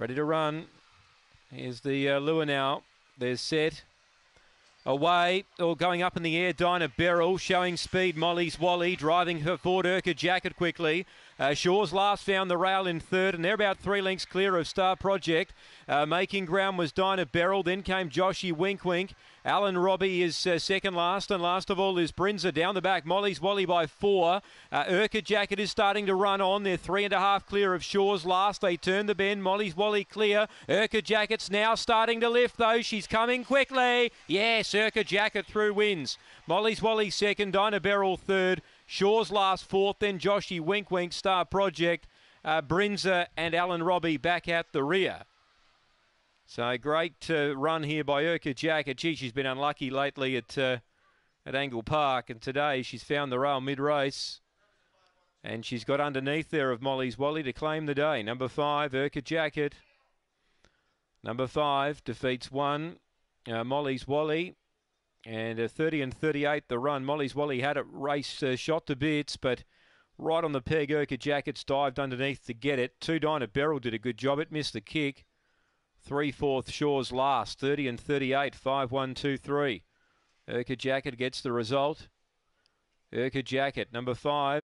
Ready to run. Here's the uh, lure now. There's set. Away, or going up in the air, Dinah Beryl showing speed. Molly's Wally driving her Ford Urquhart jacket quickly. Uh, Shaw's last found the rail in third, and they're about three lengths clear of Star Project. Uh, making ground was Dinah Beryl, then came Joshy Wink Wink. Alan Robbie is uh, second last, and last of all is Brinza down the back. Molly's Wally by four. Uh, Urquhart Jacket is starting to run on. They're three and a half clear of Shaw's last. They turn the bend. Molly's Wally clear. Urquhart Jacket's now starting to lift, though. She's coming quickly. Yes, Urquhart Jacket through wins. Molly's Wally second. Dinah Beryl third. Shaw's last fourth. Then Joshy Wink Wink Star Project. Uh, Brinza and Alan Robbie back at the rear. So great uh, run here by Jacket. Gee, she's been unlucky lately at uh, at Angle Park, and today she's found the rail mid-race. And she's got underneath there of Molly's Wally to claim the day. Number five, Urquhart Jacket. Number five defeats one, uh, Molly's Wally. And uh, 30 and 38 the run. Molly's Wally had it race uh, shot to bits, but right on the peg, Urquhart Jackets dived underneath to get it. Two Dinah Beryl did a good job. It missed the kick. Three fourth Shaw's last, 30 and 38, 5 1 2 3. Urquhart Jacket gets the result. Urquhart Jacket, number five.